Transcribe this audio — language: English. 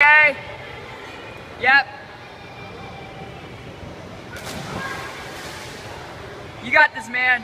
Okay. Yep. You got this, man.